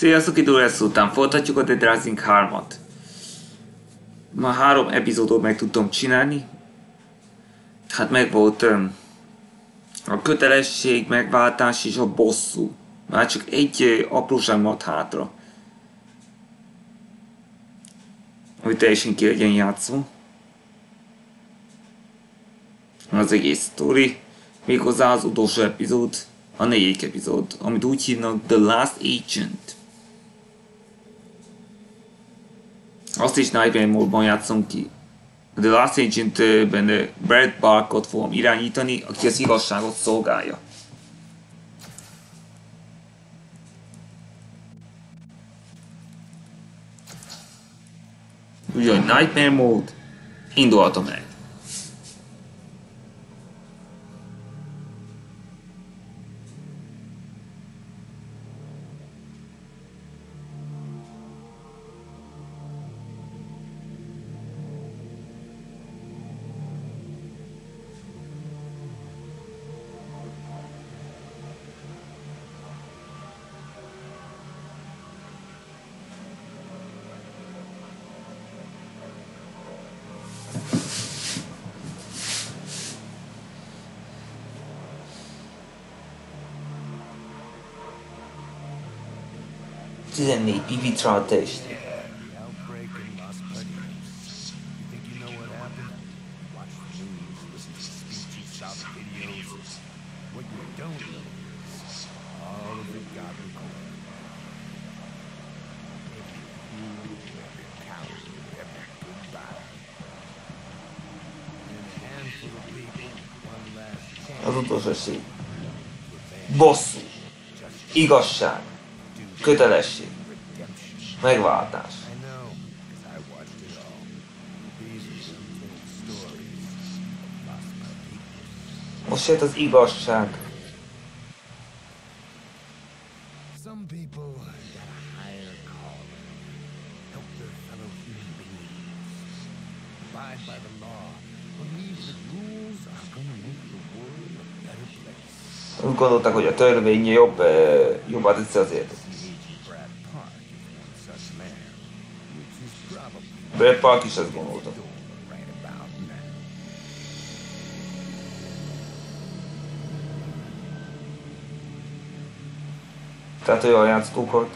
Sziasztok, idő lesz után folytatjuk a Dead Rising 3-at. Ma három epizódot meg tudtam csinálni. Hát meg volt um, a kötelesség, megváltás és a bosszú. Már csak egy uh, apróság maradt hátra. Hogy teljesen ki legyen játszva. Az egész sztori. Méghozzá az utolsó epizód, a negyedik epizód, amit úgy hívnak The Last Agent. Azt is Nightmare módban játszom ki. The Last Agent-ben Brad Barkot fogom irányítani, aki az igazságot szolgálja. Úgyhogy Nightmare mód, indulhatom el. And a chance Az utolsó revenge, Bosszú. Igazság. Kötelesség. Megváltás. Most jött az igazság. Some people got a higher calling. Help their fellow human beings. Abide by the law. Believe that rules are gonna make the world a better place. Úgy gondolták, hogy a törvény jobb, eh, jobban teszi az életet. Agent Brad Park is one such man, which is Park is azt gondolta. Tehát olyan játszók volt.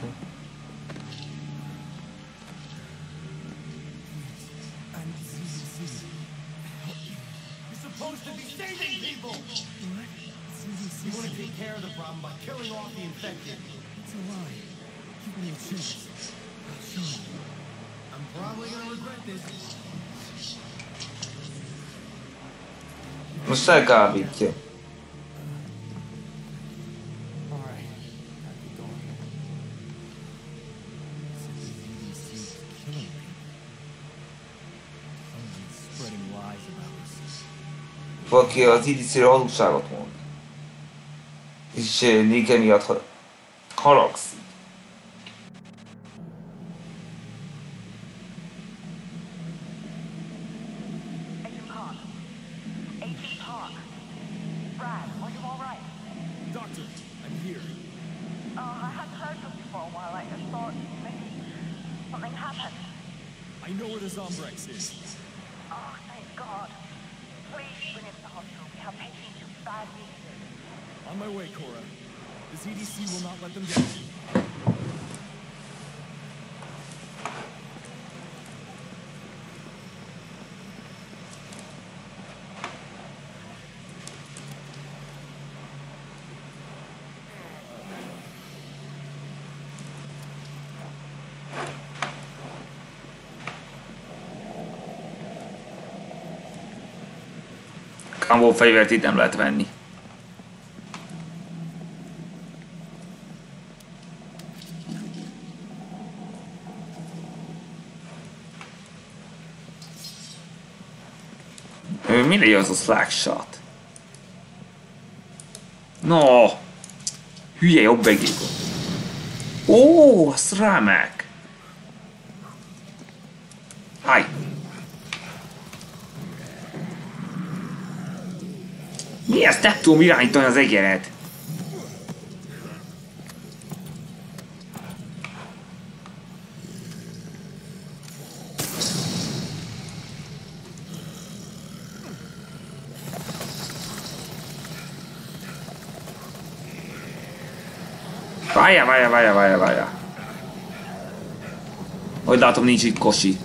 About us. Valaki az IDC-re hazugságot mond. És eh, Nike miatt ha- haragszik. Kambó fegyvert itt nem lehet venni. Ő mire az a slack? No! Hülye jobb egész. Ó, az remek! Miért nem tudom irányítani az egeret? Várjál, várjál, várjál, várjál, várjál. Hogy látom, nincs itt kosi.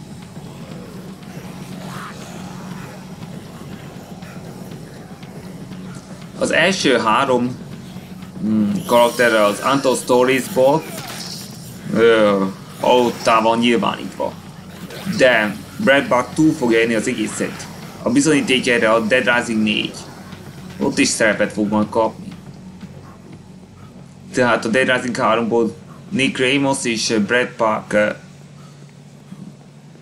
Első három mm, karakterre az Untold Stories-ból ö, aluttá van nyilvánítva. De Brad Buck túl fogja élni az egészet. A bizonyíték erre a Dead Rising 4. Ott is szerepet fog majd kapni. Tehát a Dead Rising 3-ból Nick Ramos és Brad Park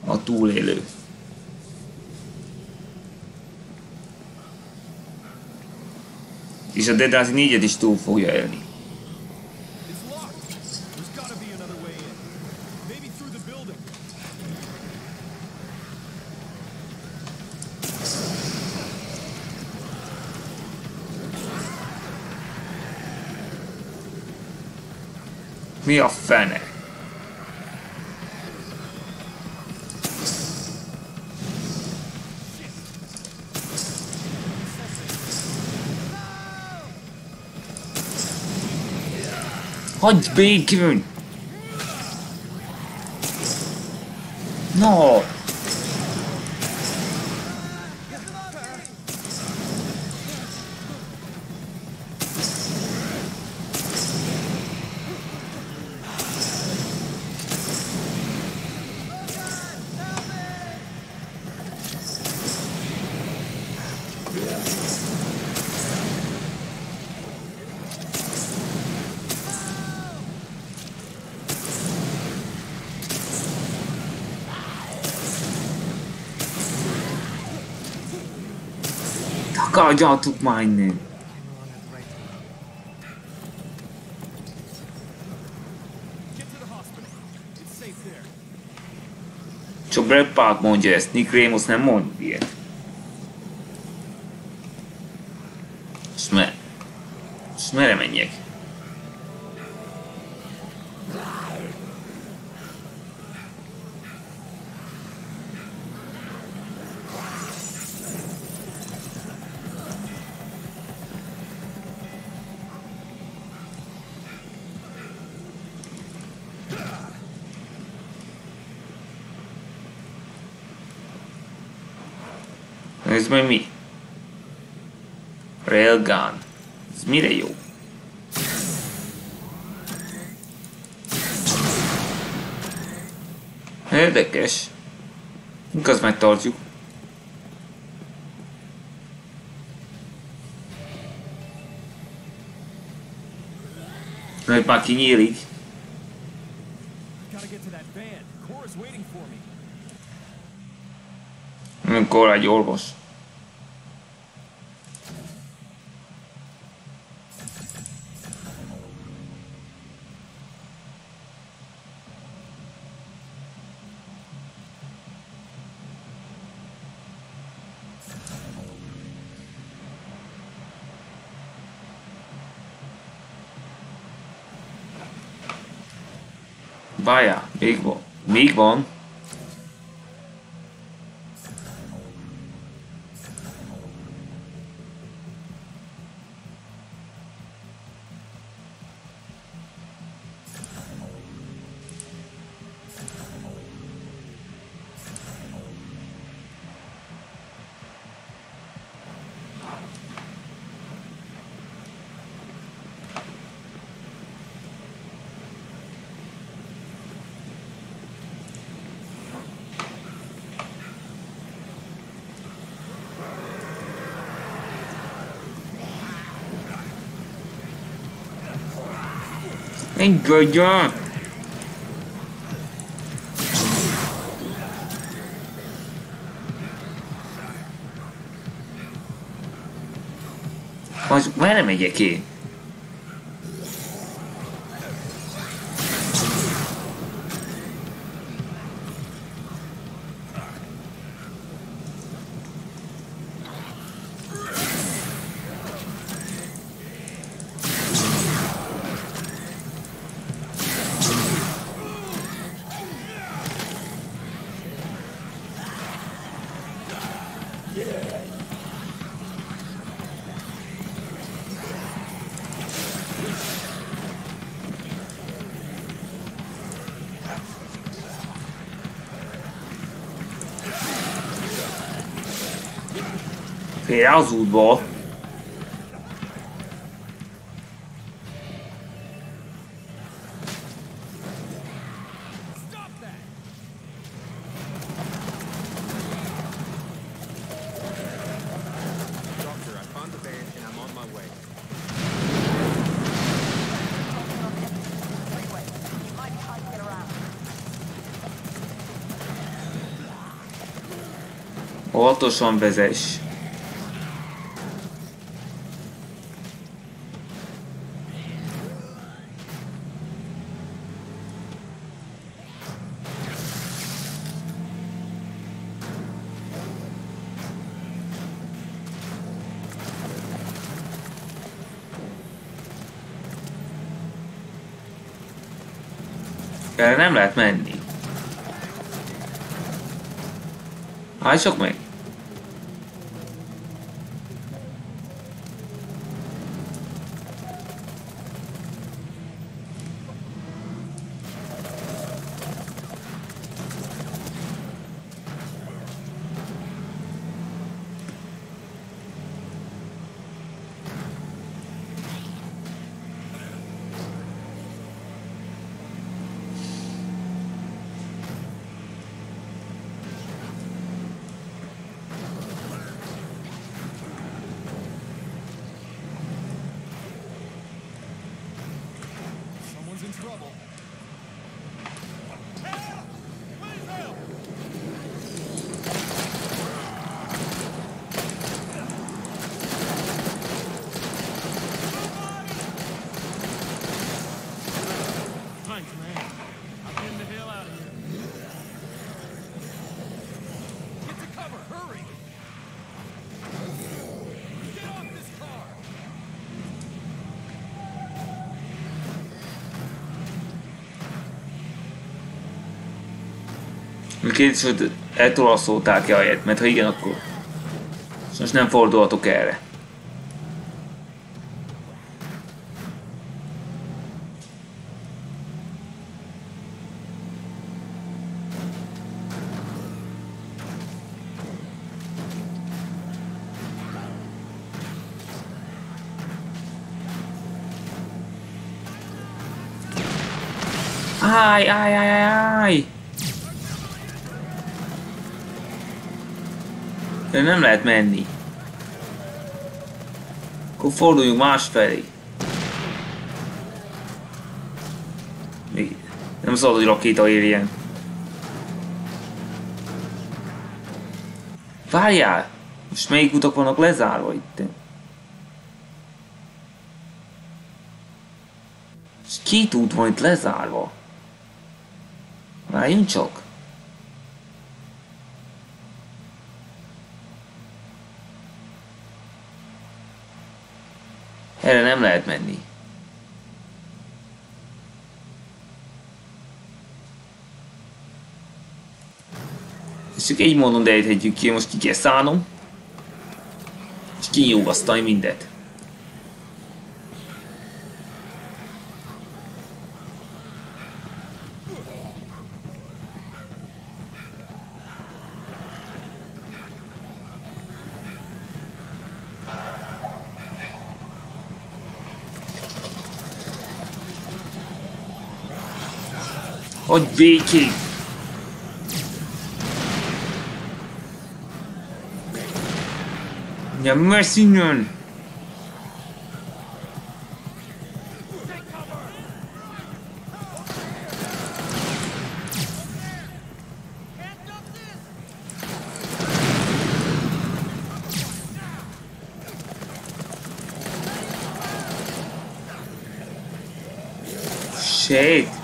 a túlélő. És a Dead Rising 4-et is túl fogja élni. It's locked. There's Hagyj békén! No! Safe there. Csak Brad Park mondja ezt, Nick Ramos nem mond ilyet. Ez meg mi? Railgun. Ez mire jó? Érdekes. Igaz megtartjuk. Mert már kinyílik. Gotta get to that van. Cora's waiting for me. Amikor egy orvos. Várjál, még van. Még van. Hey, good job. Mas, wait a minute, kid. Real Voetbal. Otto vezes. Erre nem lehet menni. Állj meg! Kérdés, hogy eltolaszolták-e a helyet, mert ha igen, akkor most nem fordulhatok erre. Áj, áj, áj, áj, áj! De nem lehet menni. Akkor forduljunk másfelé. Nem szabad, hogy rakéta érjen. Várjál! Most melyik utak vannak lezárva itt? És két út van itt lezárva. Várjunk csak. Erre nem lehet menni. Ezt csak egy módon dejthetjük ki, most ki kell szállnom. És kinyúgasztani mindet. Hogy békén! Ja, messz innen! Shit!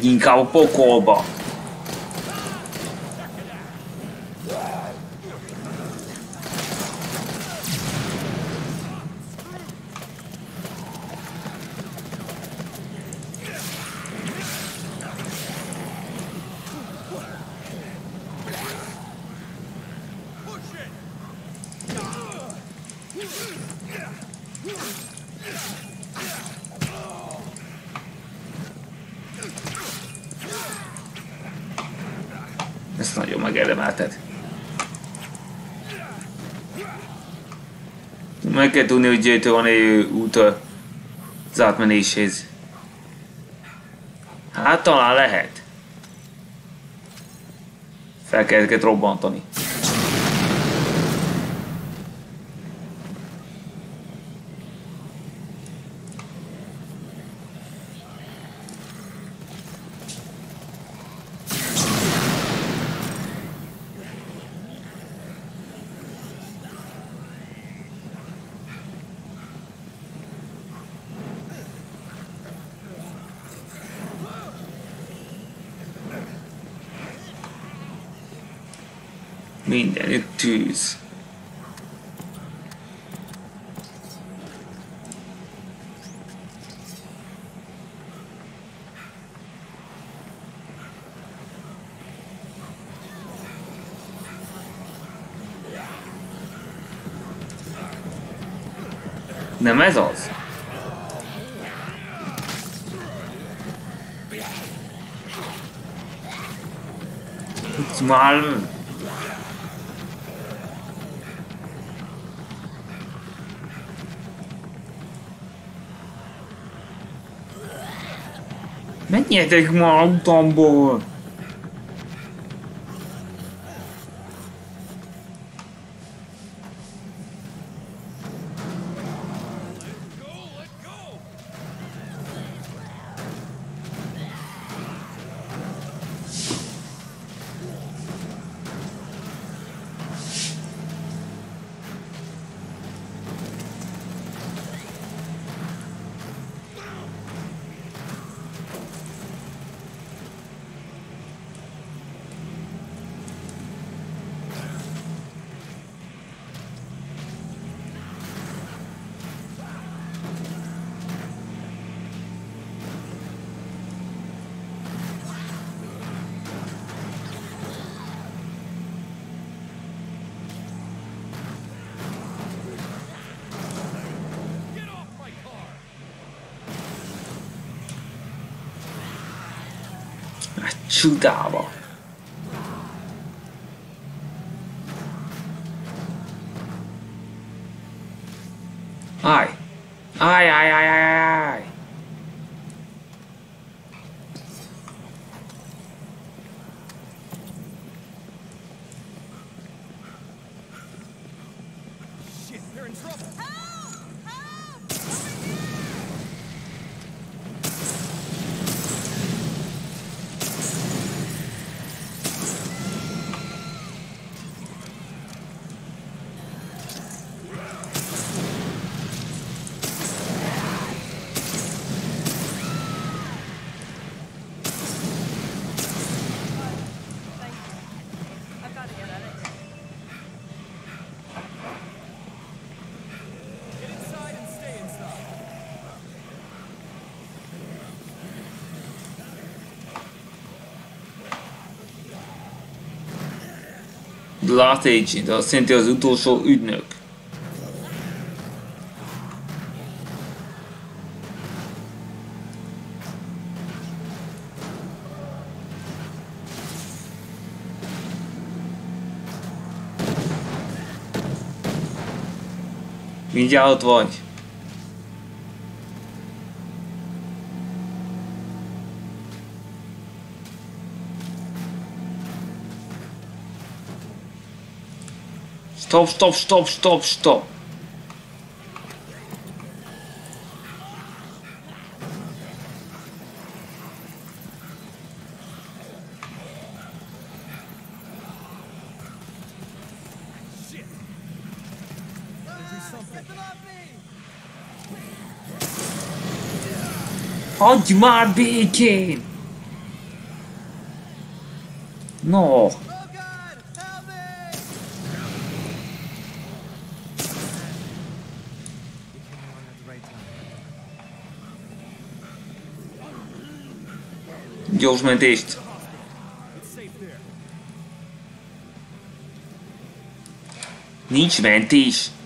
Menj inkább a Meg kell tudni, hogy itt van egy út az átmenéshez. Hát talán lehet. Fel kell ezeket robbantani. Mindenütt tűz. Nem ez az? Itt már... Menjetek ma utamból! Go, Hát csudába! Állj! Állj, állj, állj, állj, állj! Shit, they're in trouble! Thank you. I've got to get out of here. Get inside and stay inside. Last agent, azt jelenti az utolsó ügynök. Mindjárt ott vagy. Stop, stop, stop, stop, stop. Odmar Beacon! No! Nincs Niets, man.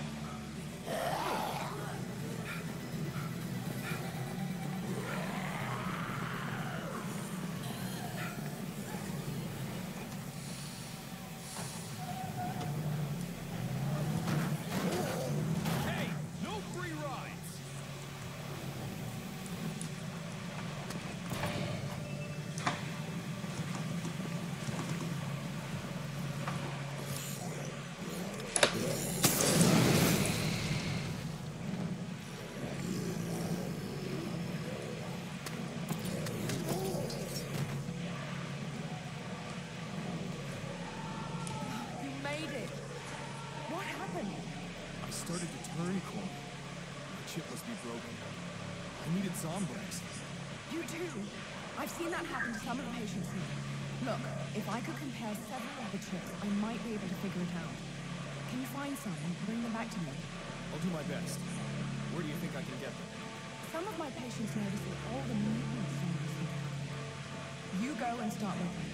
Go and start with them.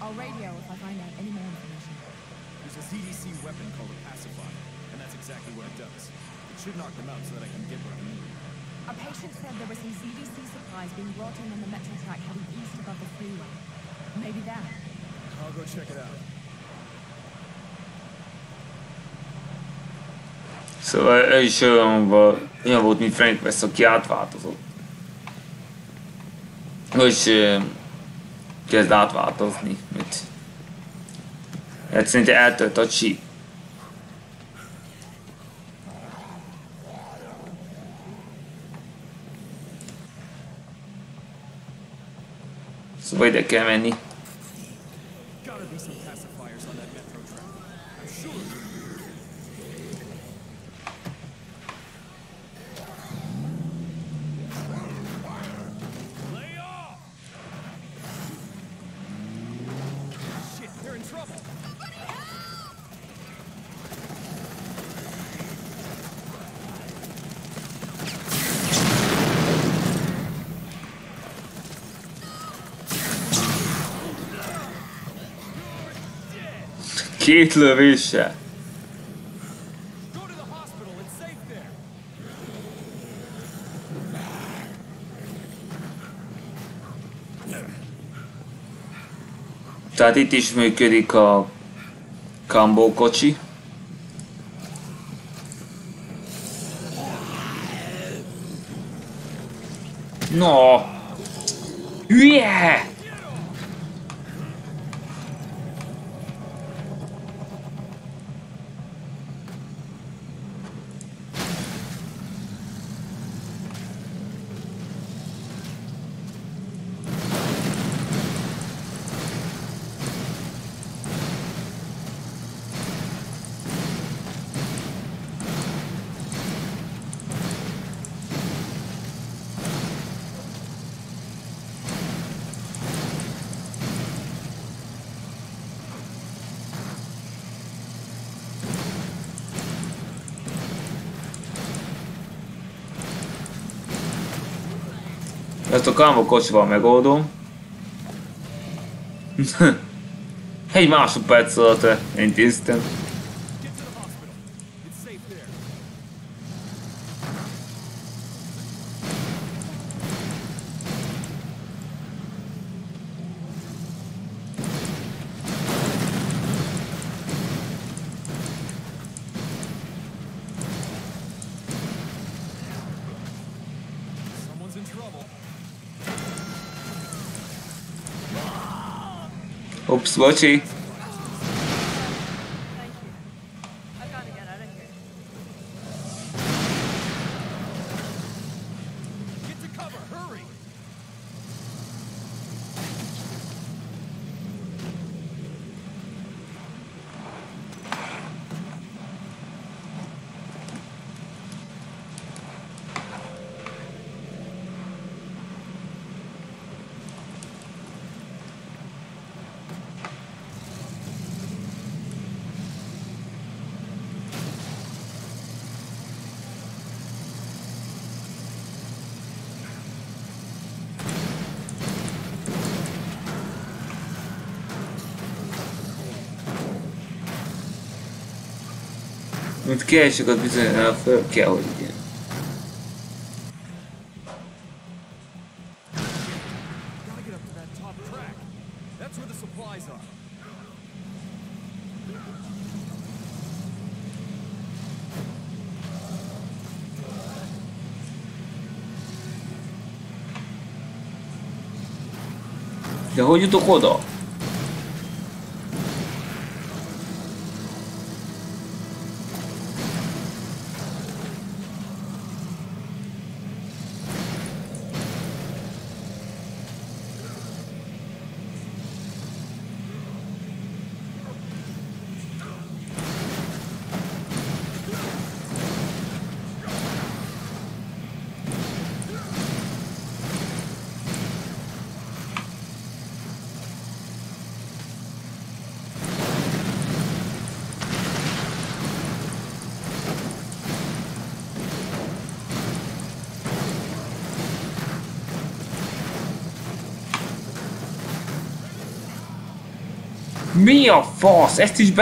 I'll radio if I find out any more information. There's a ZDC weapon called a pacifier, and that's exactly what it does. It should knock them out so that I can get what I need. A patient said there were some CDC supplies being brought in on the metro track heading east above the freeway. Maybe that. I'll go check it out. Szóval ő is olyan, volt, olyan volt, mint Frank West, aki átváltozott. Ő is ö, kezd átváltozni, mint... Hát szinte eltölt a csíp. Szóval ide kell menni. Két there. Tehát itt is működik a Kambó kocsi. No! Hülye! Ezt a Kambó kocsival megoldom. Egy másodperc alatt intéztem. Ups, Wotchi. Track. That's where the supplies are. De hogy jutok oda? Mi a fasz? Ezt is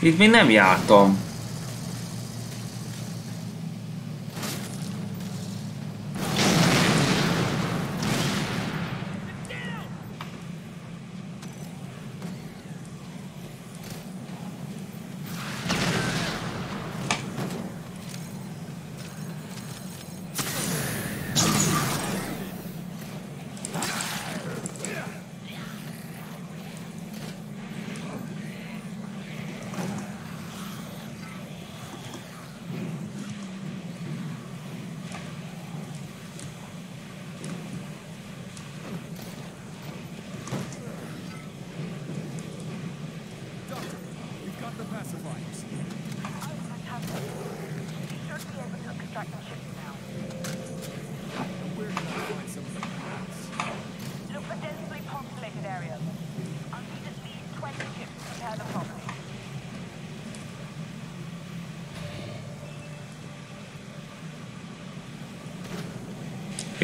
Itt még nem jártam.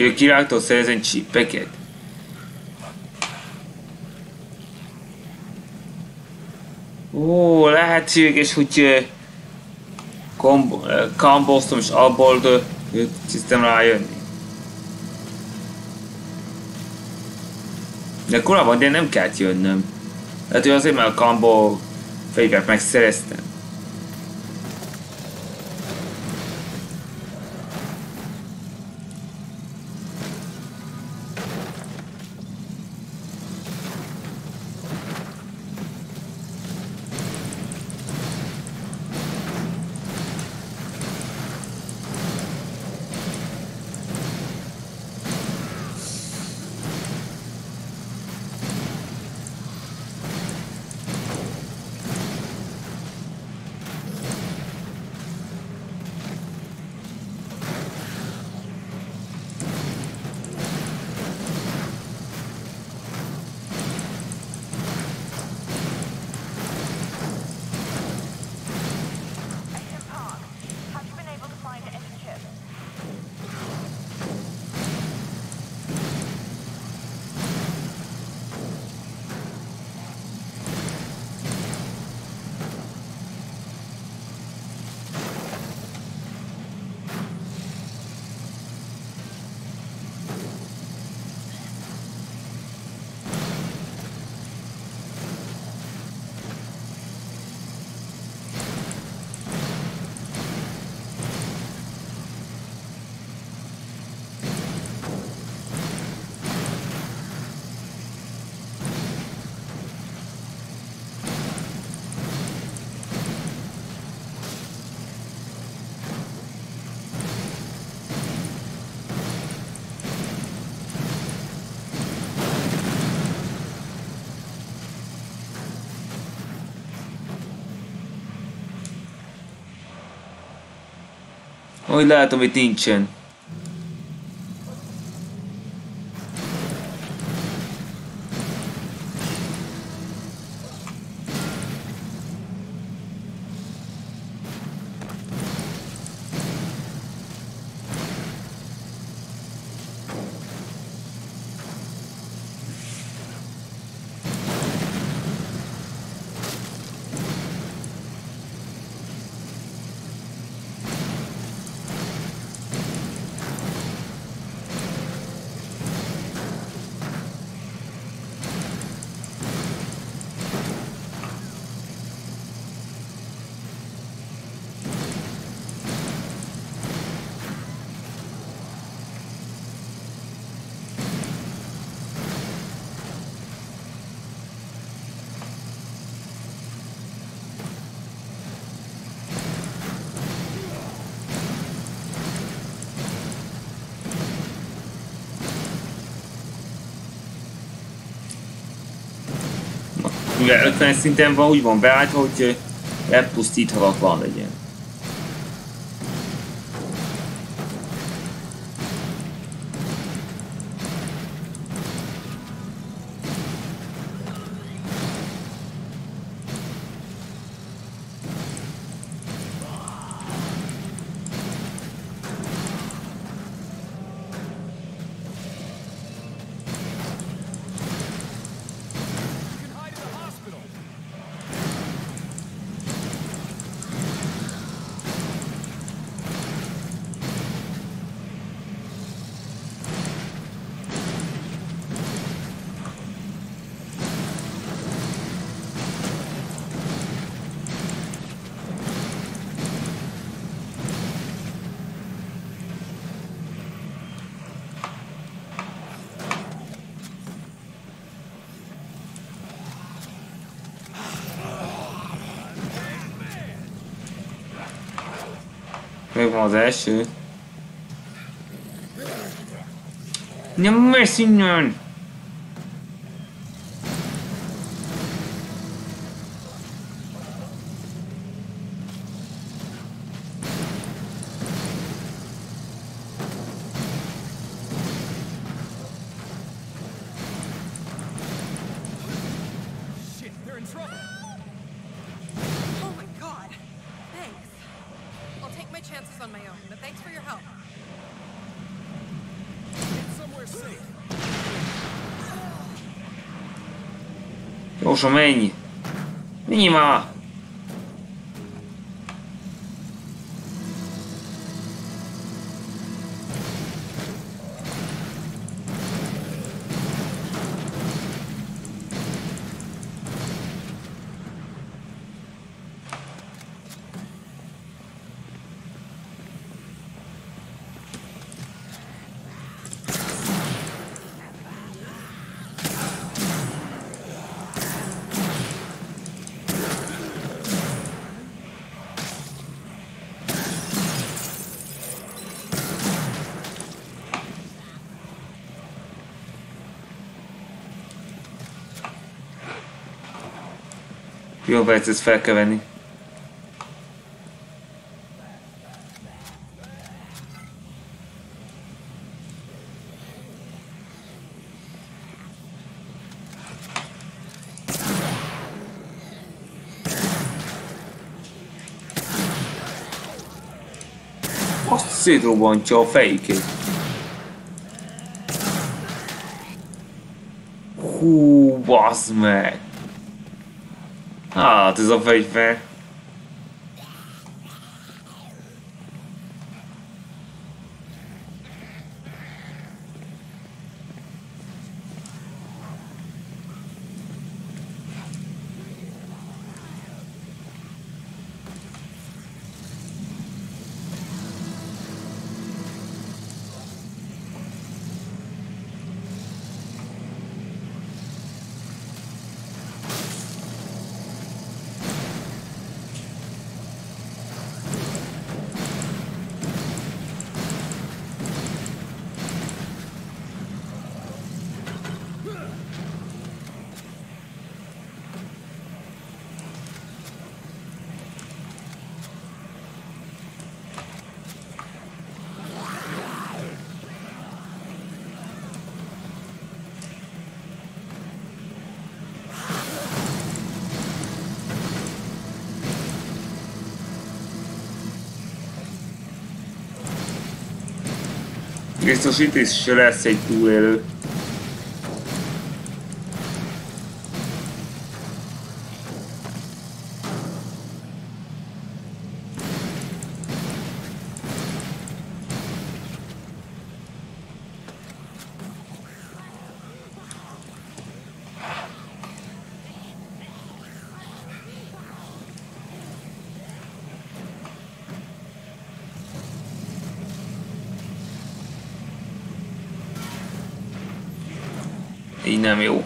Ő királytól szerezen csípeket. Ó, lehetséges, hogy ö, komb- ö, kamboztam, és abból tisztem rájönni. De korábban de nem kellett jönnöm. Lehet, hogy azért, mert a kambó fegyvert megszereztem. Hogy látom, itt nincsen. Mivel 50 szinten van, úgy van beállítva, hogy elpusztíthatatlan legyen. Megvan az első. Gyorsan menj! Menj már! Jó, perc, ezt fel kell venni. Szétrobbantja a fejükét. Hú, bassz meg! Hát ez a fegyver. Biztos itt is lesz egy túlélő. Így nem jó.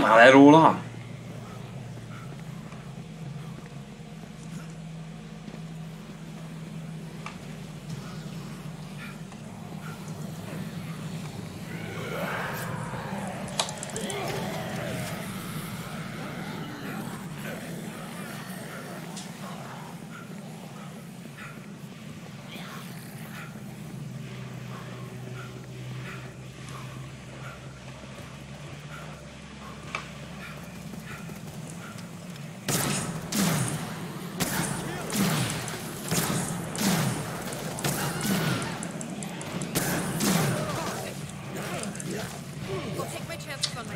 Már le rólam!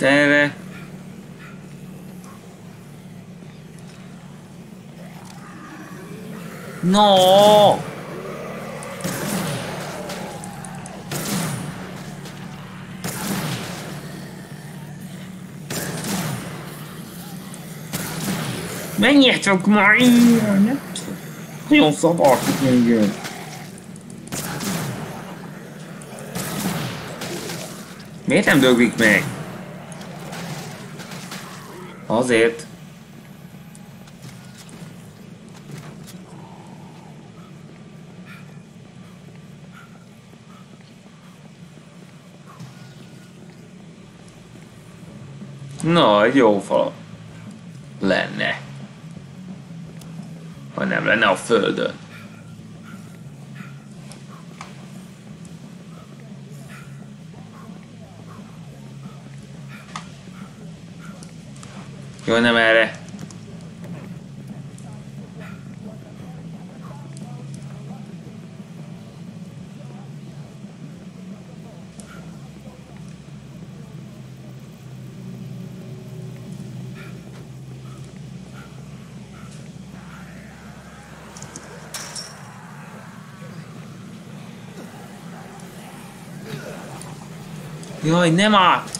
Most erre... No! Menjetek már innen! Nagyon szabadtuk engem. Miért nem döglik meg? Azért. Na, egy jó fal lenne. Ha nem lenne a földön. Jó, nem erre. Jaj, nem áll!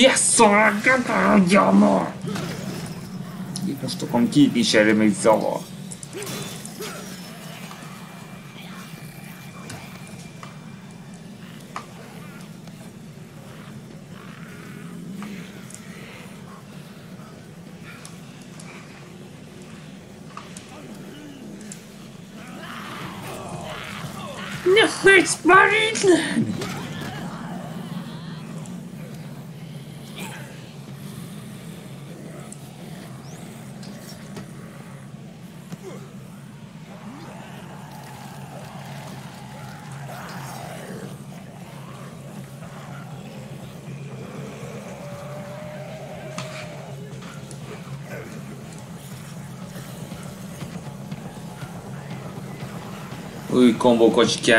Hülye szar, adja ma! Itt most akarom képviselni, még zavar. Új kombókocsi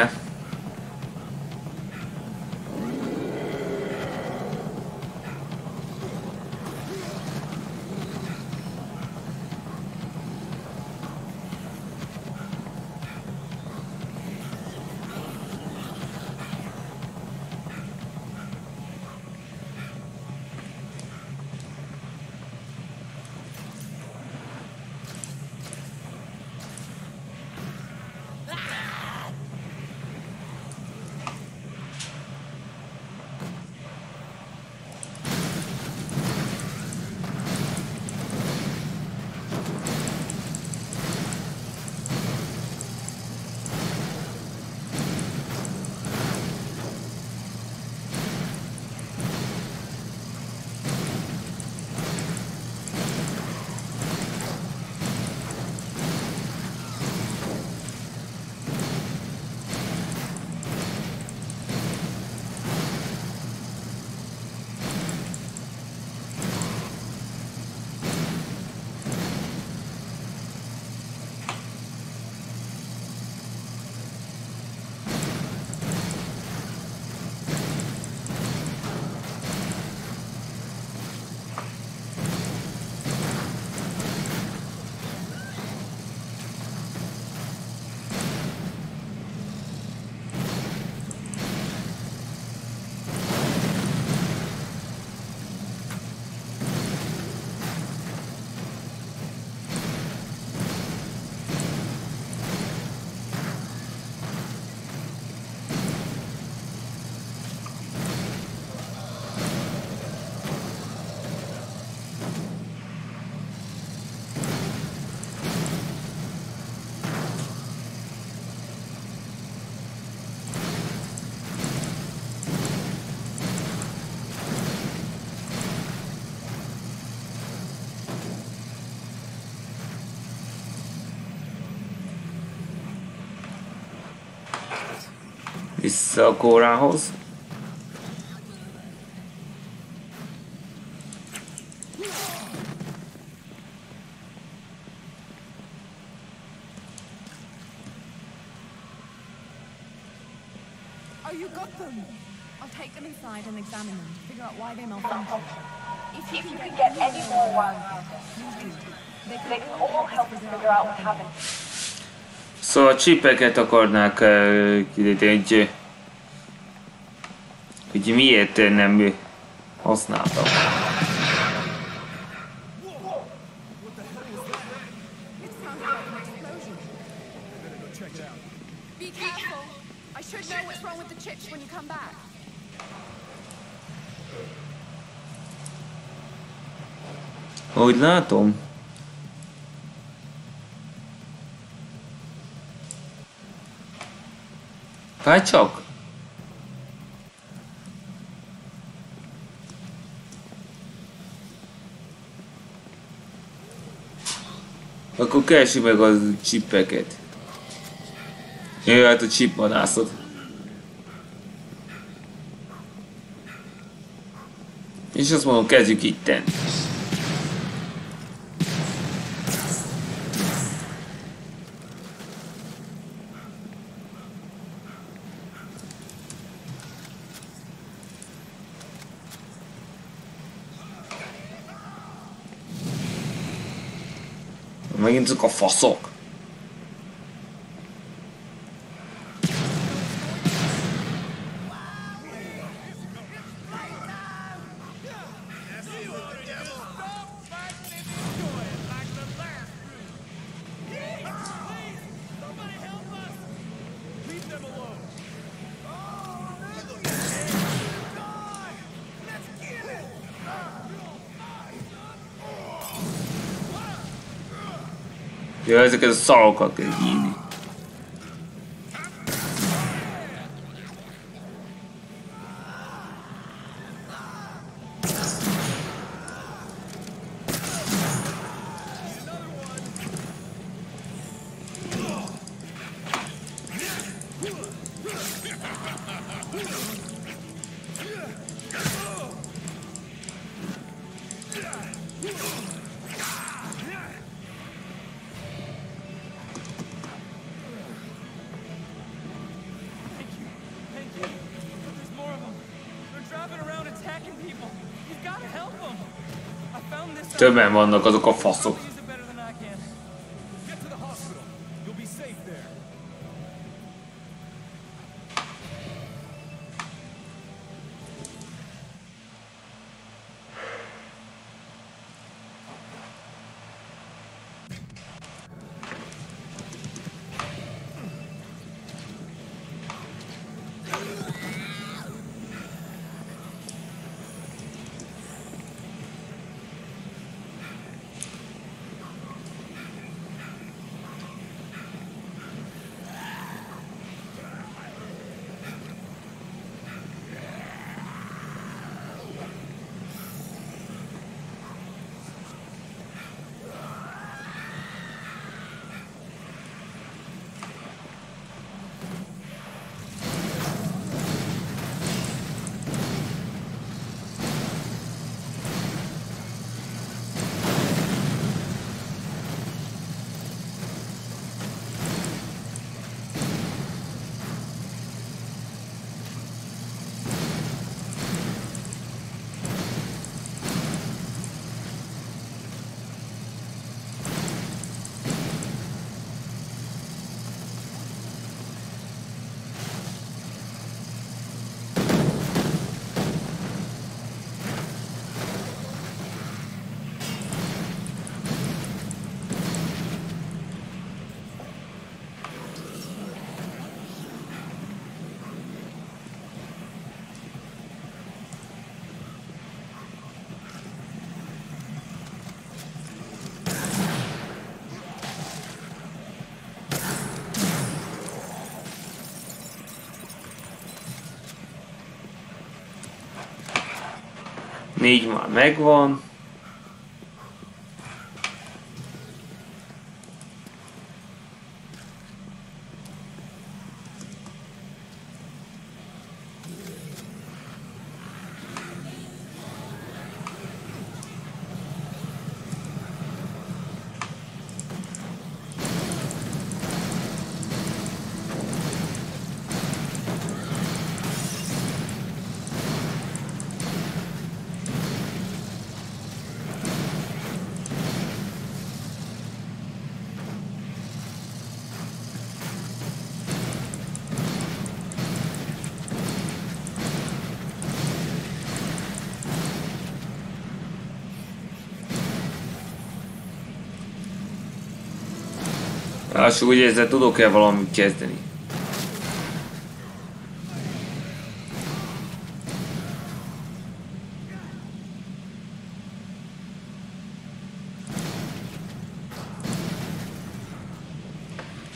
kell. Vissza a kórához. Oh, you got them! I'll take them inside and examine them to figure out why they malfunctioned. If you, If you can can get any more ones, please do. They they can all help us figure out what happened. Szóval a csipeket akarnák uh, kideríteni, hogy, hogy miért nem. It sounded like an Keressük meg a csipeket. Jaj, hát a csipmadászot. És azt mondom, kezdjük itten. Megint ezek a faszok. Ja, ezeket a szarokat kell hívni. Többen vannak azok a faszok. Négy már megvan. Lássuk, hogy ezzel tudok-e valamit kezdeni.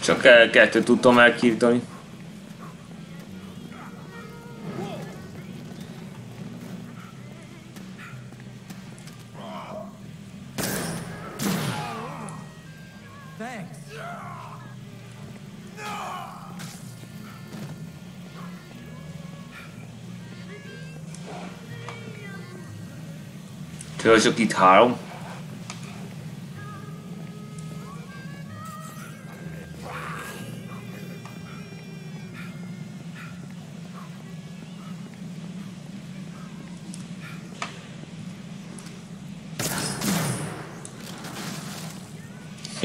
Csak kettőt tudtam elkívtani. Thanks. Csak itt három.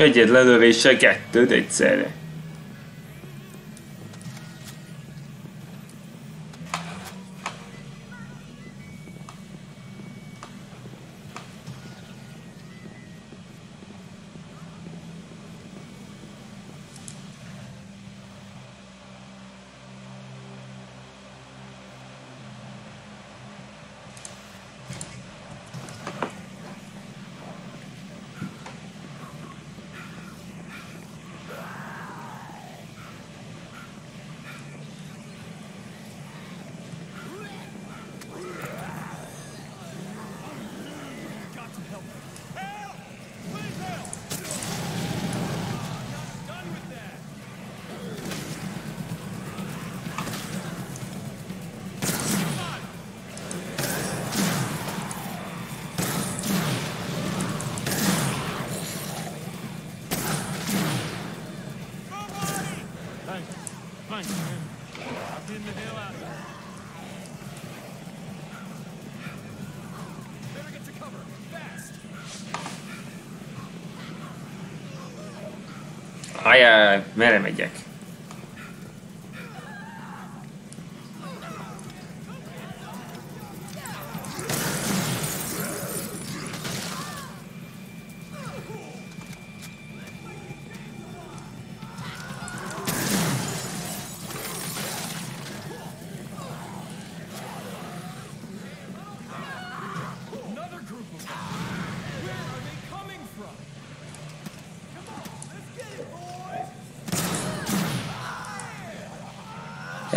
Egyet lelövéssel kettőt egyszerre.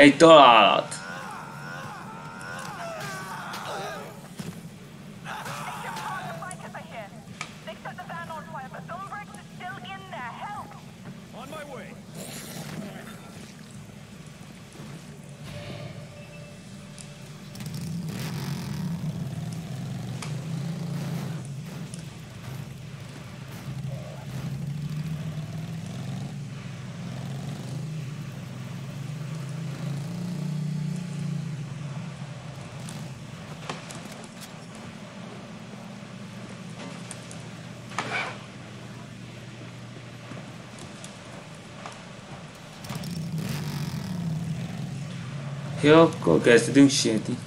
Egy találat! The Jó, akkor kezdünk sietni.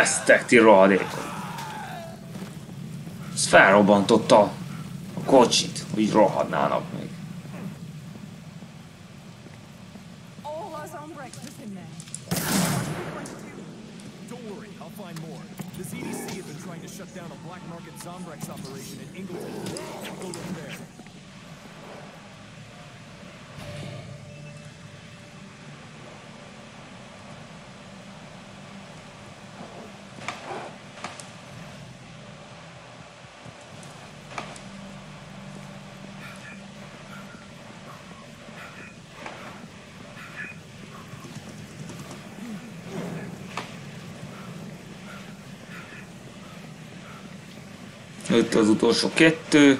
Eztek ti rohadékok. Ez felrobbantotta a kocsit, hogy rohadnának Itt az utolsó kettő.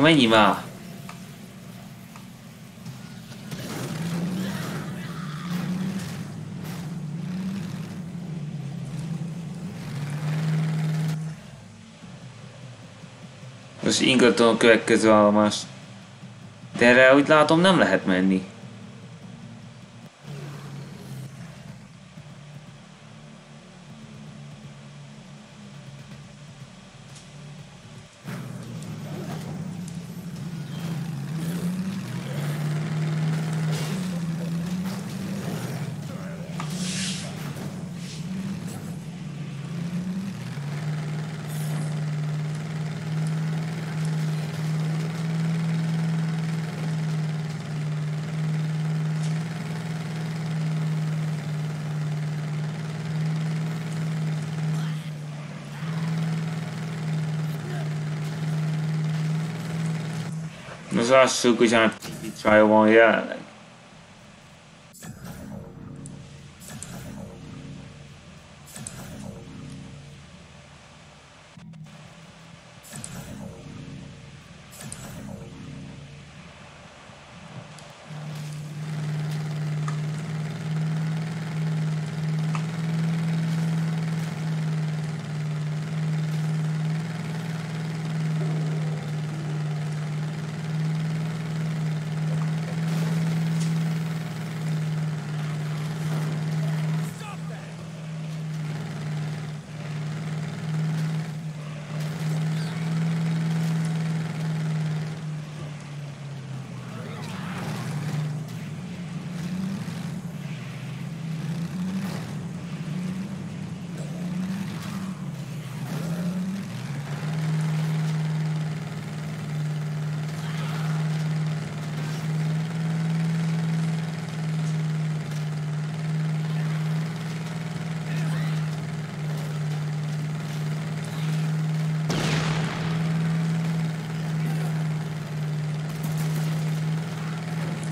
Na, mennyi már? Most Ingleton a következő állomás. De erre, úgy látom, nem lehet menni. Az lássuk, hogy hát picsája van jelenleg.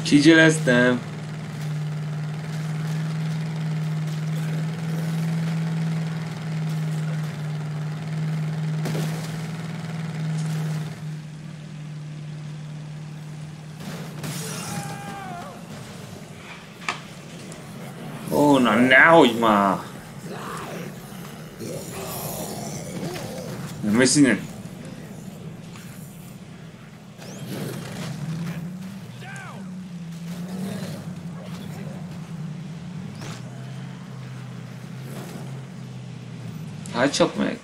Csicséleztem. Ó, na nehogy már! Nem mész? Hát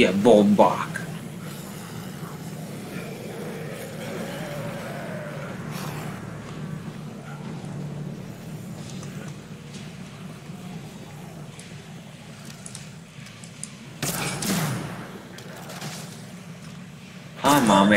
csak meg. Hülye bombák. Állj már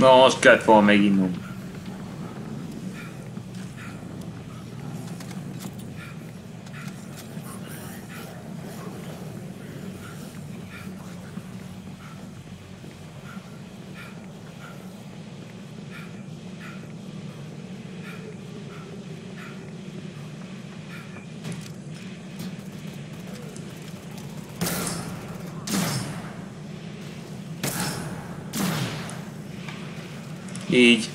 meg! Na, most kellett volna meginnom. и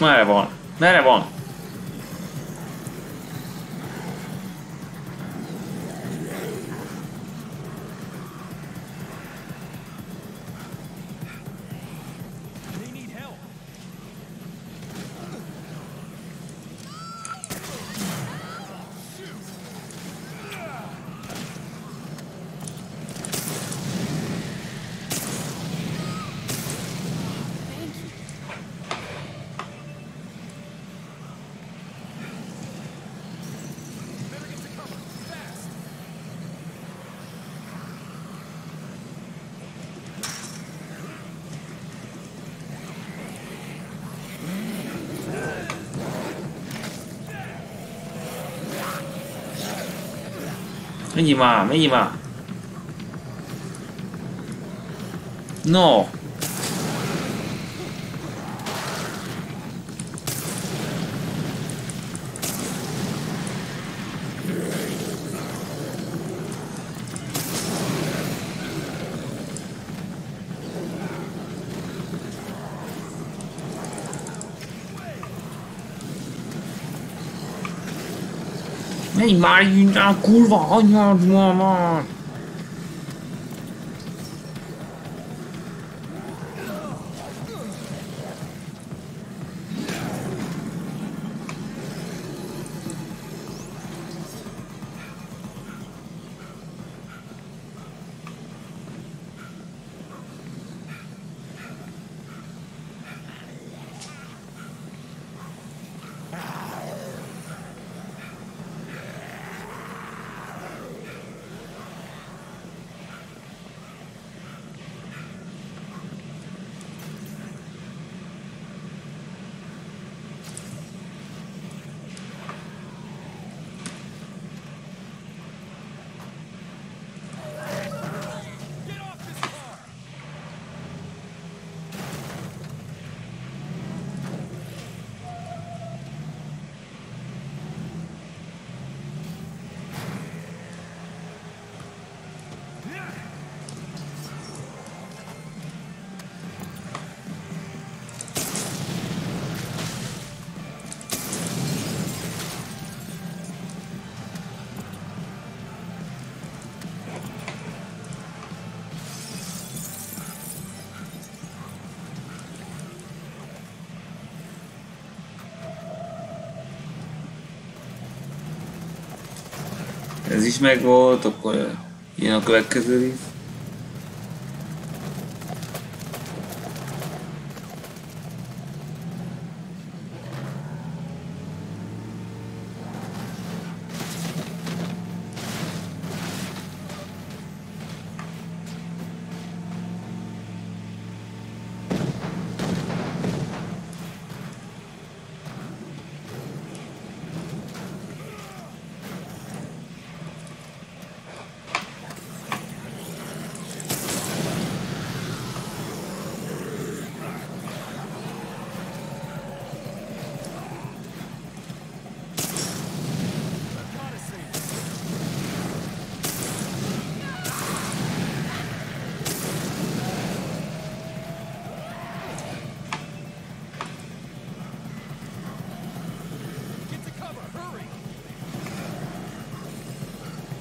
Most merre van? Merre van? Menjél már, menjél már! No! Menj már innen, kurva anyád van már! Get Ez is megvolt, akkor jön a következő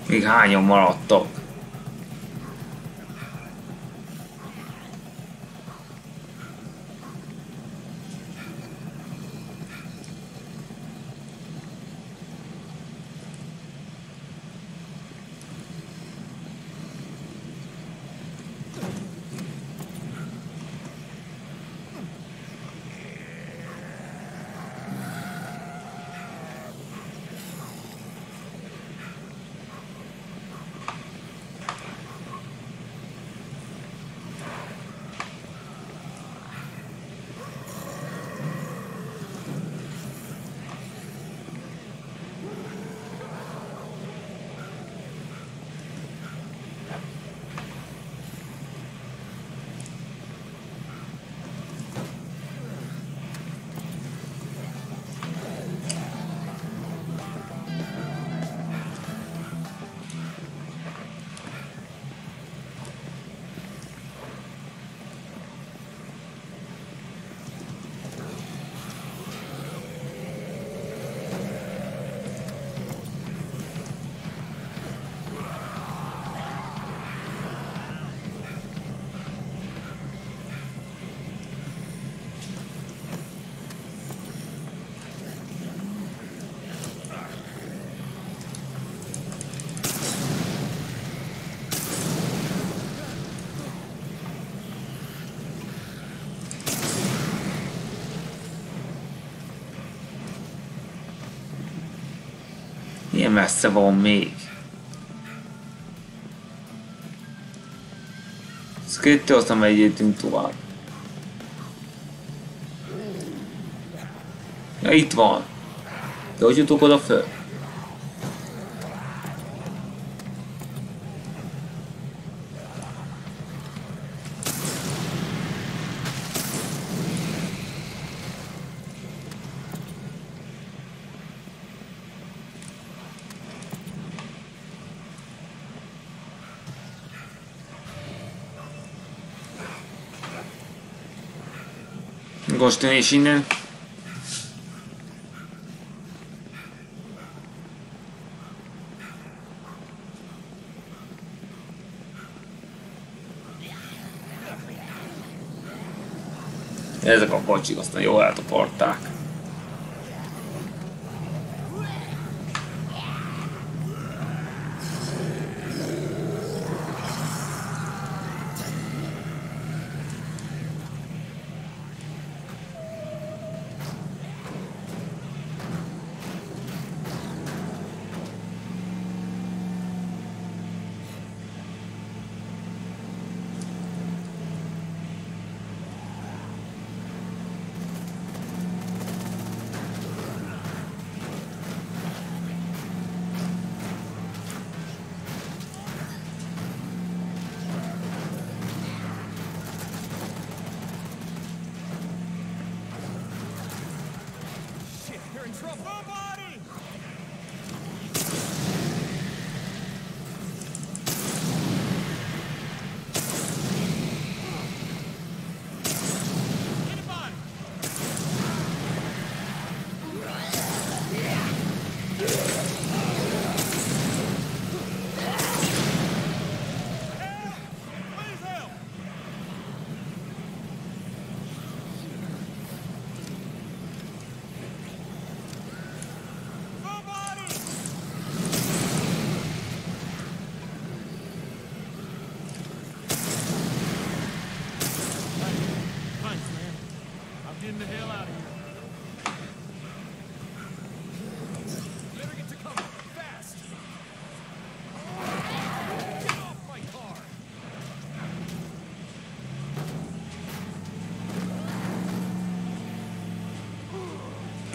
Még hányan maradtak? Milyen messze van még? Ez kettő, aztán megyünk tovább. Ja, itt van. De hogy jutok oda föl? gyors tűnés innen. Ezek a pacsik aztán jól eltaparták.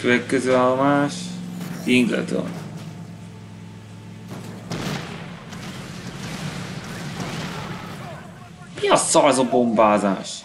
Következő állomás Ingleton. Mi a szar az a bombázás?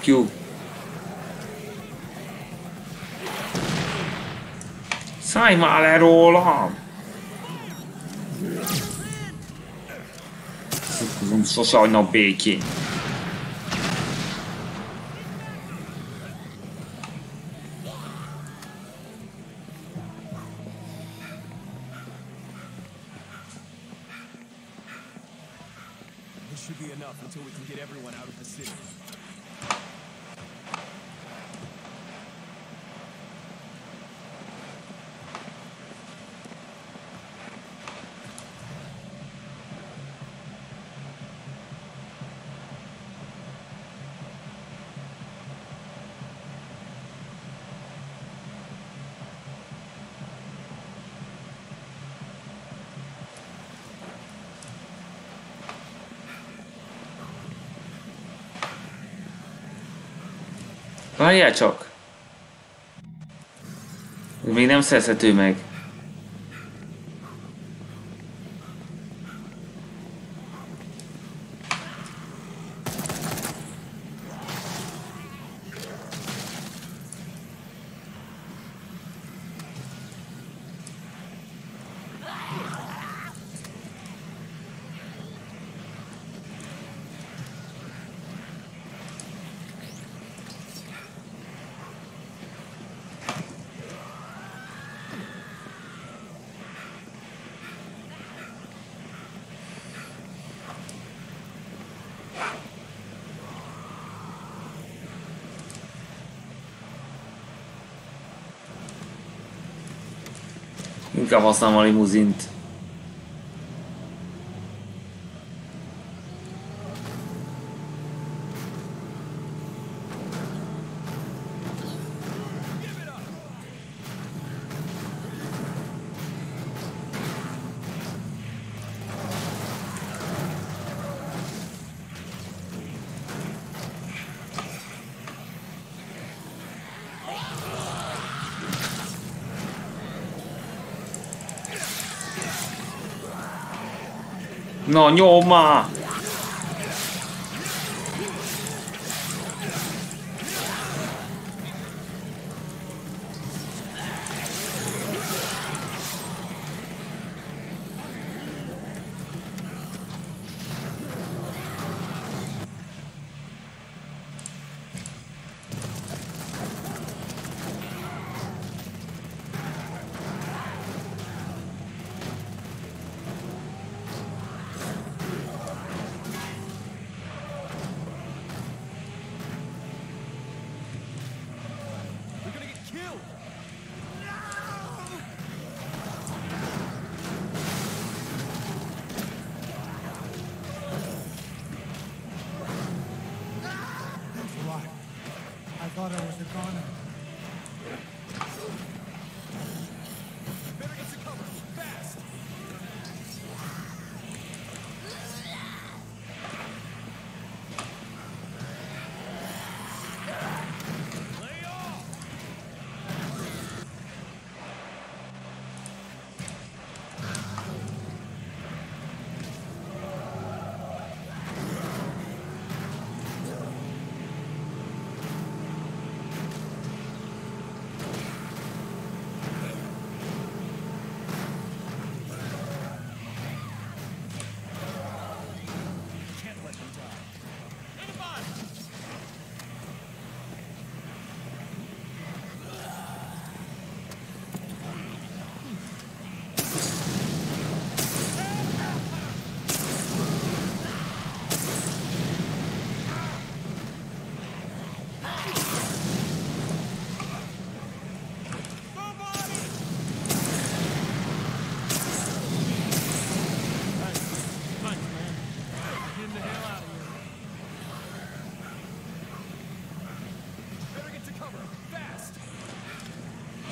Fuck you. Szállj már le rólam! Szukkozom sose hagyna békén. Várjál csak! Még nem szerzhető meg. inkább használom a limuzint. 那你要我妈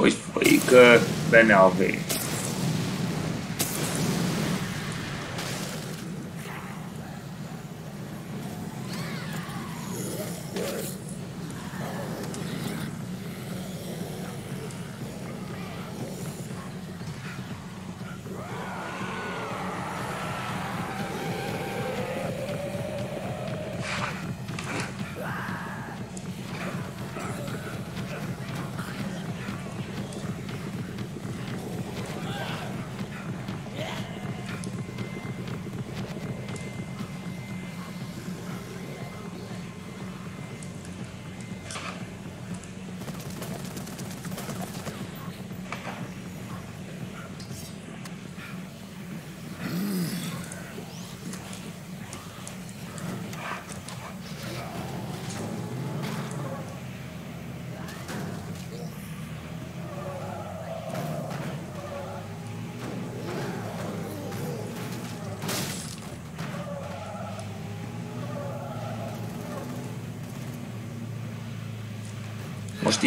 depois foi com Daniel Alves.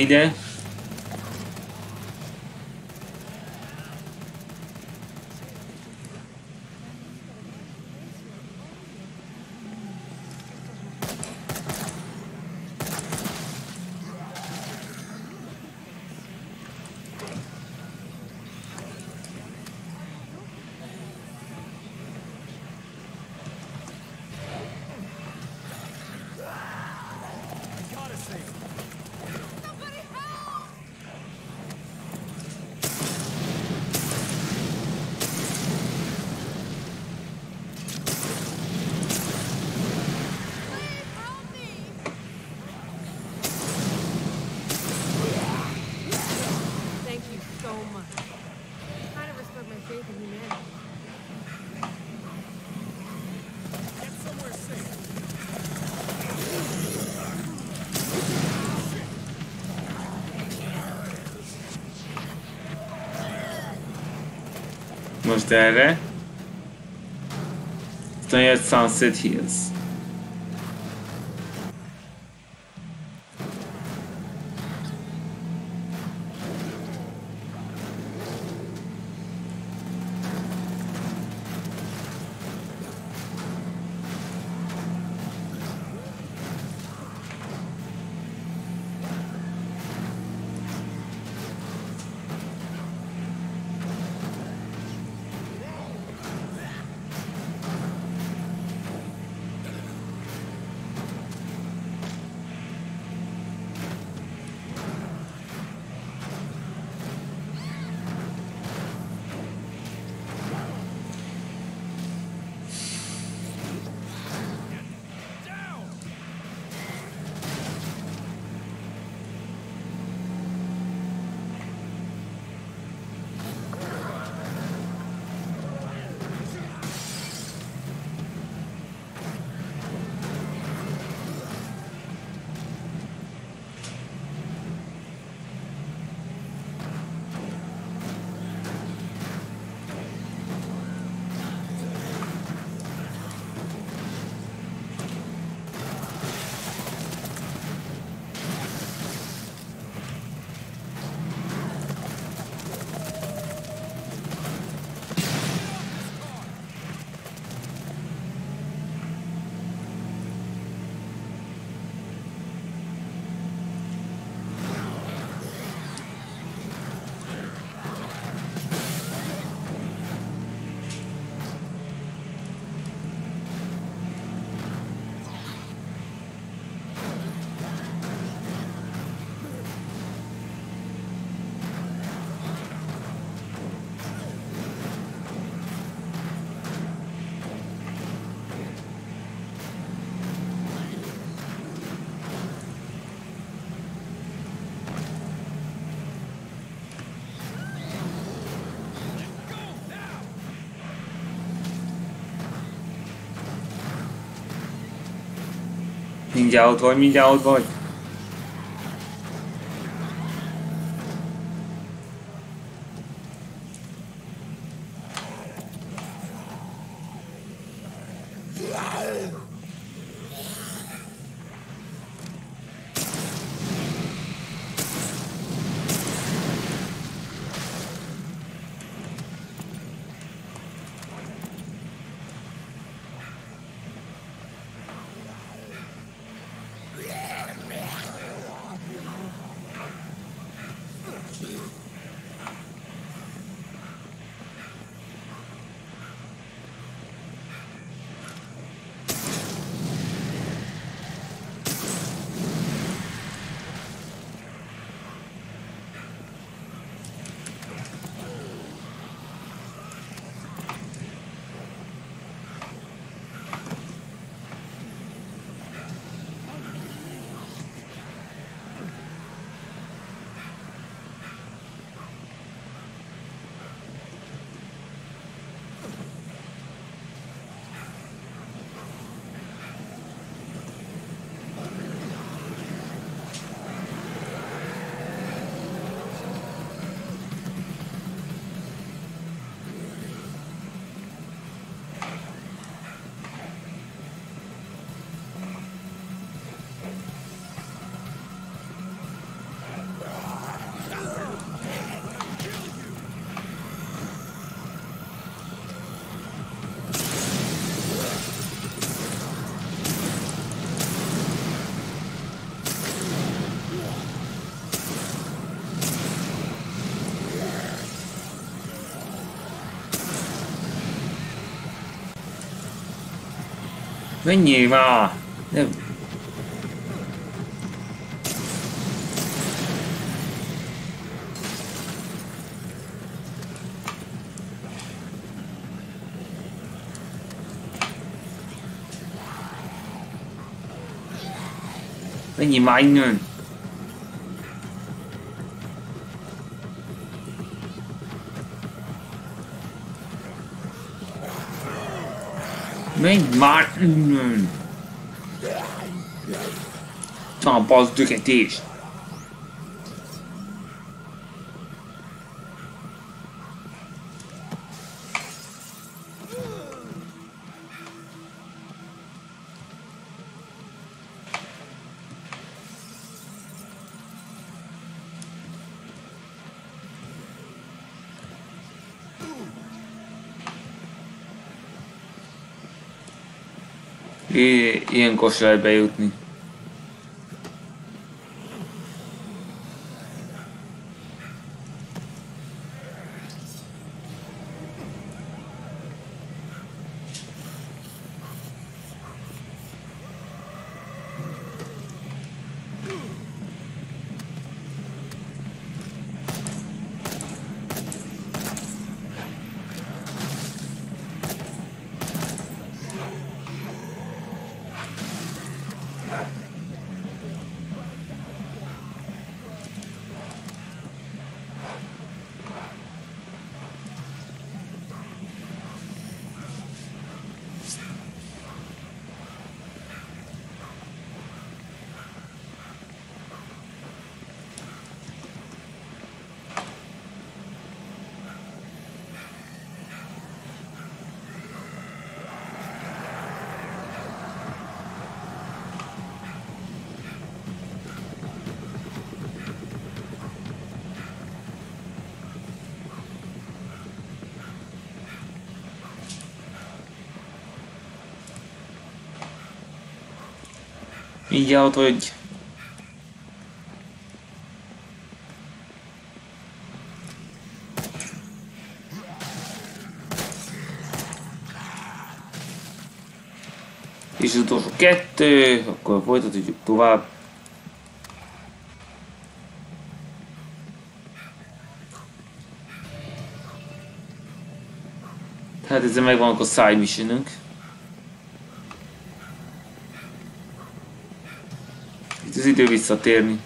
There. 4 to jest Sunset Hills. így autóval, mindjárt autóval, hogy vagy. Menjél már! Nem. Menjél már innen! Menj már innen! Na, bazd ilyen kosárba jutni. widział, to idź. És az utolsó kettő, akkor folytatjuk tovább. Hát ezzel megvan akkor side missionünk. az idő visszatérni.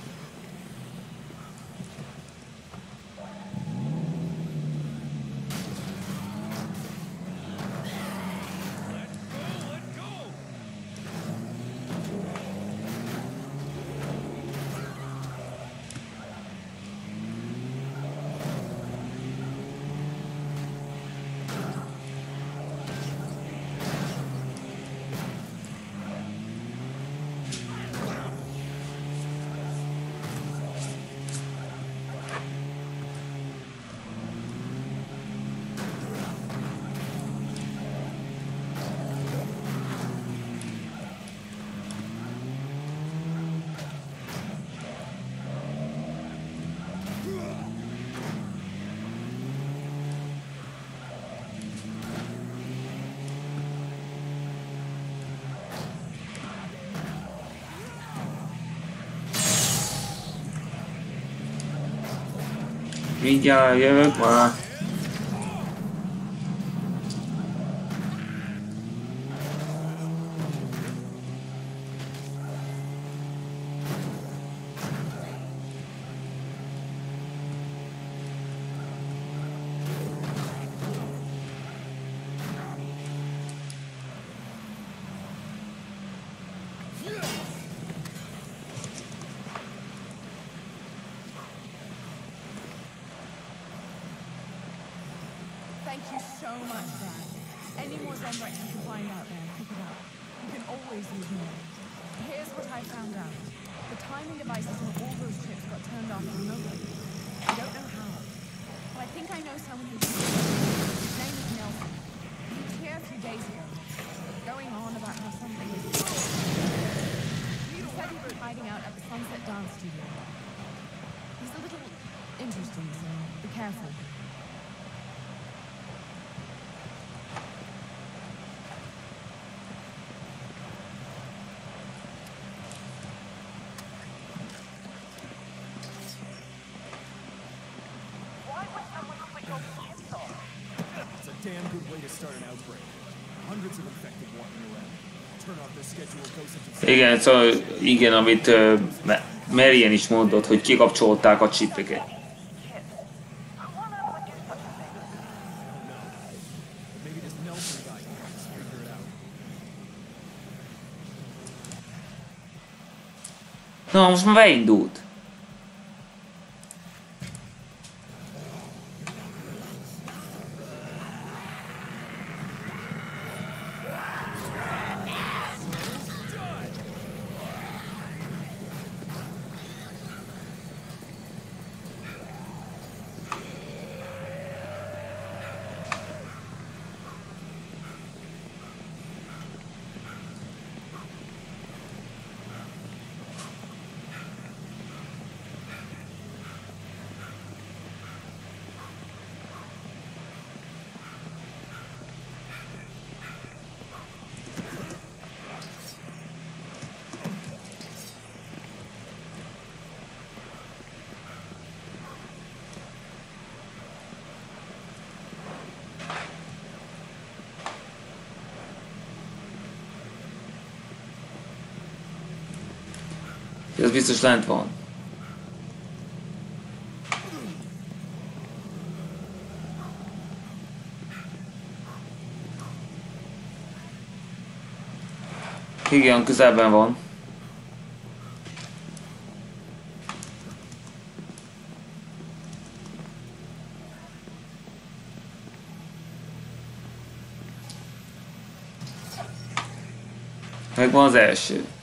Chơi. Igen, szóval igen, amit uh, Merien is mondott, hogy kikapcsolták a csipeket. Na, most már beindult. Biztos lent van. Igen, közelben van. Megvan az első.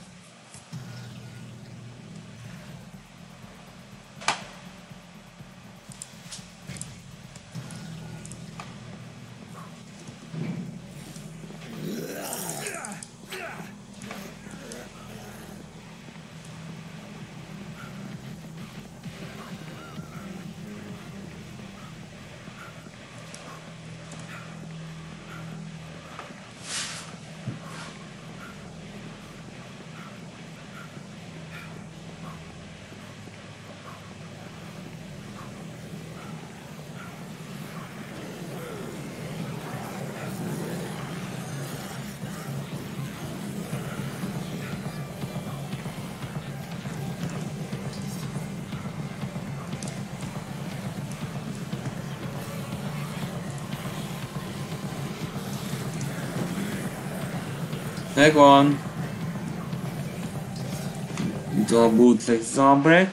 Megvan. Itt a bootleg Zambrex.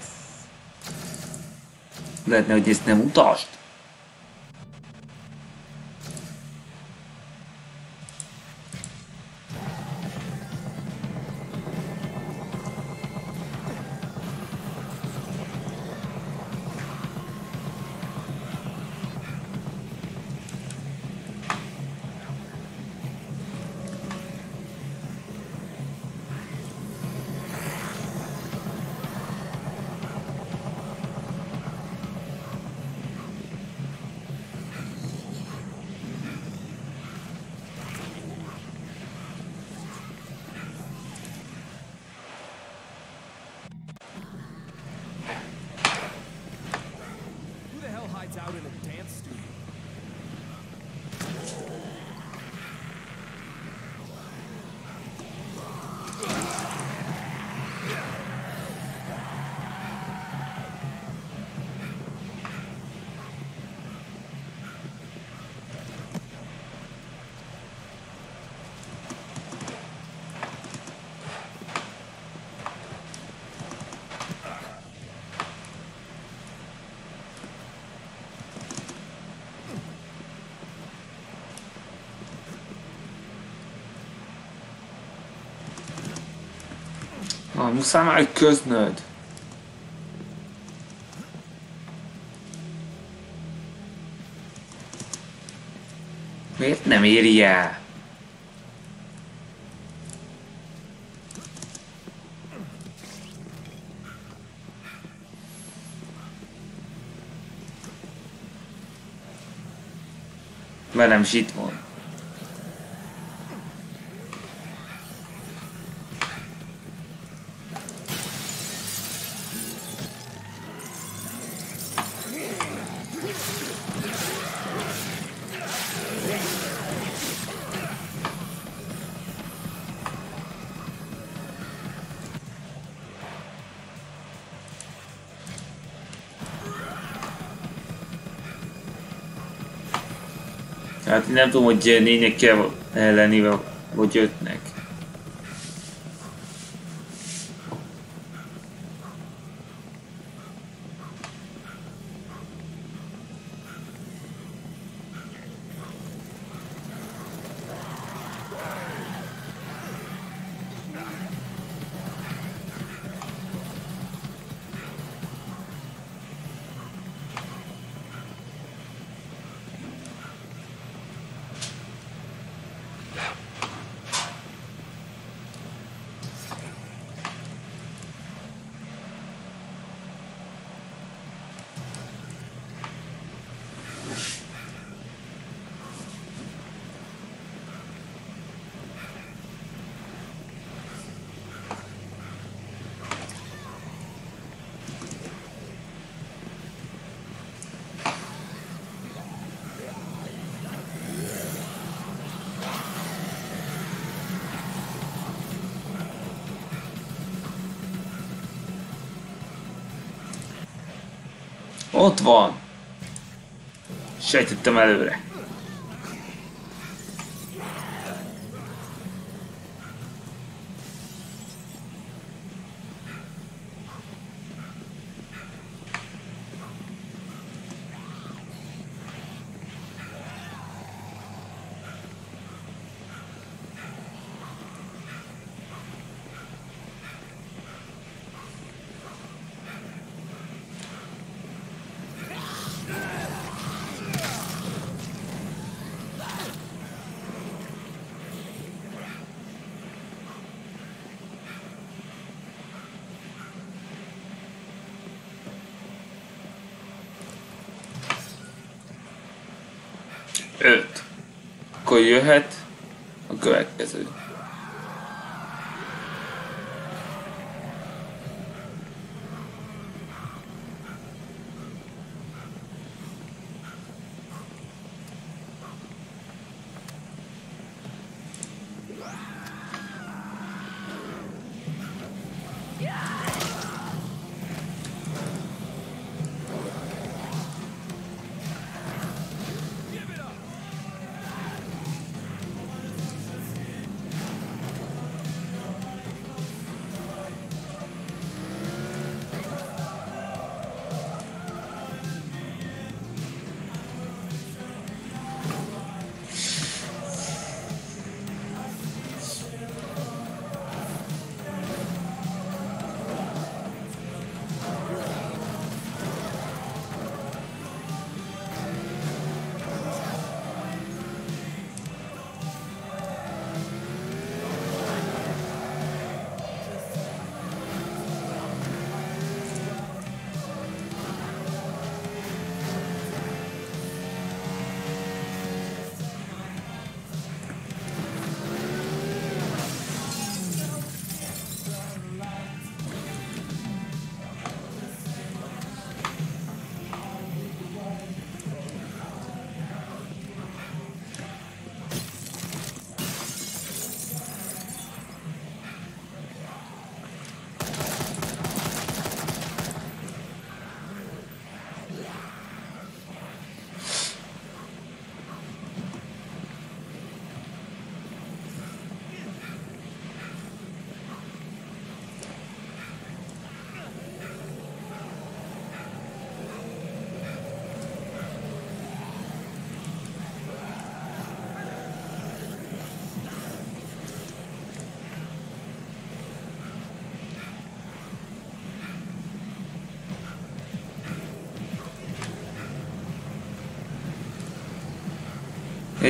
Lehetne, hogy ezt nem utast. Ah, muszáj már köznöd. Miért nem éri el? Velem is nem tudom, hogy négynek kell lenni, vagy Ott van. Sejtettem előre. Öt. Akkor jöhet a következő.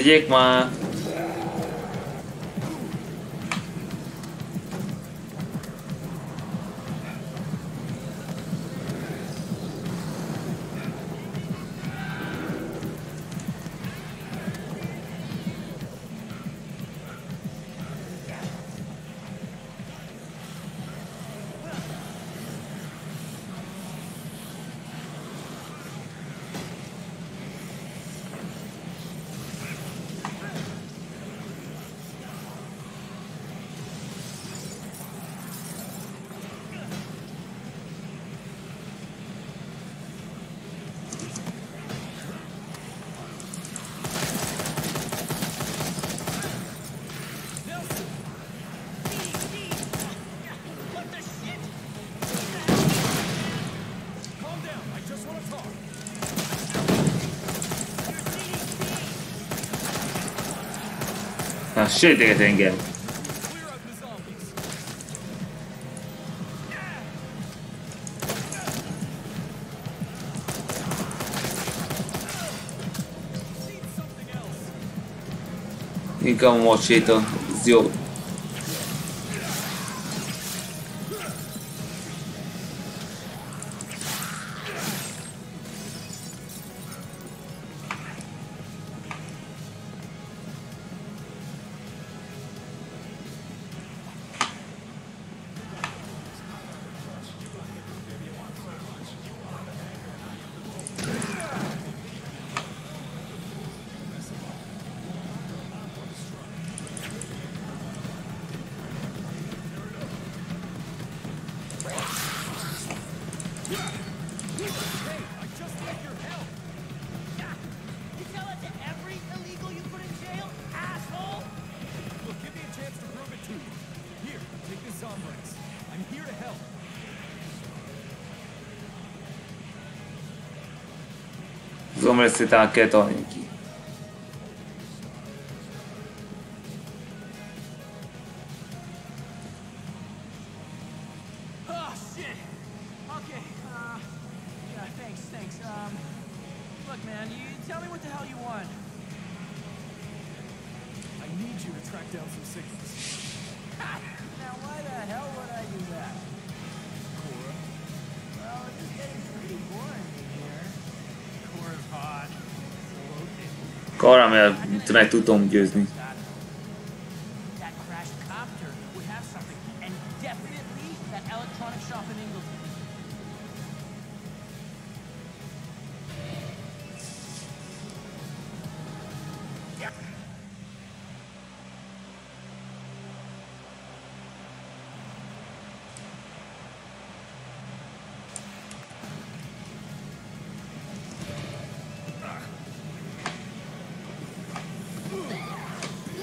จะแยกมา Na, sétélget engem. Inkább most sétol. Ez jó. Zomreszétán kell találni ki. Oh, meg tudom győzni.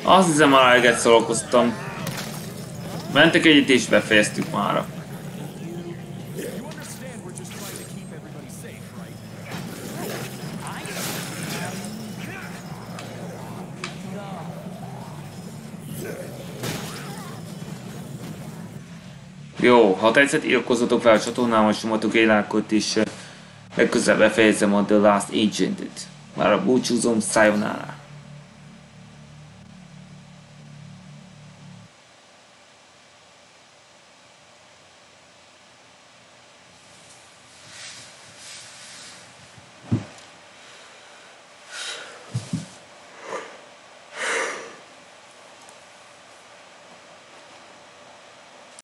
Azt hiszem már eleget szórakoztam. Mentek egyet és befejeztük mára. Jó, ha tetszett, iratkozzatok fel a csatornámon, egy lájkot, és eh, legközelebb befejezem a The Last Agent-et. Már a búcsúzom, sayonara.